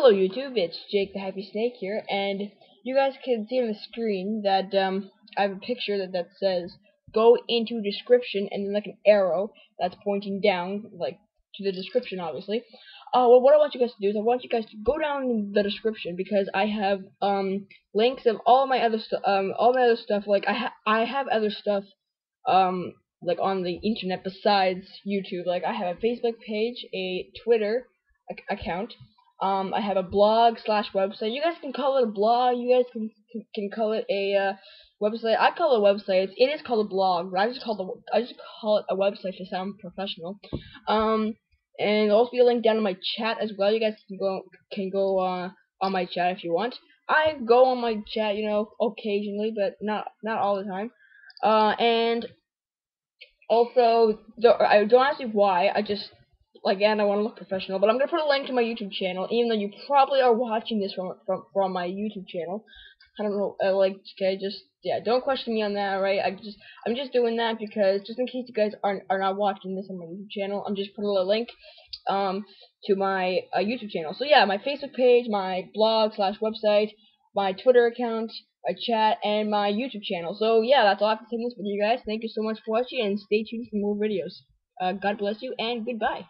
Hello YouTube, it's Jake the Happy Snake here, and you guys can see on the screen that um, I have a picture that, that says go into description and then like an arrow that's pointing down, like to the description obviously. Uh, well, what I want you guys to do is I want you guys to go down in the description because I have um, links of all my other stuff, um, all my other stuff. Like I ha I have other stuff um, like on the internet besides YouTube. Like I have a Facebook page, a Twitter account, um, I have a blog slash website. You guys can call it a blog. You guys can can, call it a uh, website. I call it a website. It is called a blog, but I just call it I just call it a website to sound professional. Um, and also be a link down in my chat as well. You guys can go can go uh, on my chat if you want. I go on my chat, you know, occasionally, but not not all the time. Uh, and also, I don't ask you why. I just again, I want to look professional, but I'm gonna put a link to my YouTube channel, even though you probably are watching this from from from my YouTube channel. I don't know, uh, like, okay, just yeah, don't question me on that, right? I just I'm just doing that because just in case you guys are are not watching this on my YouTube channel, I'm just putting a link um to my uh, YouTube channel. So yeah, my Facebook page, my blog slash website, my Twitter account, my chat, and my YouTube channel. So yeah, that's all I have to say in this video, guys. Thank you so much for watching, and stay tuned for more videos. Uh, God bless you, and goodbye.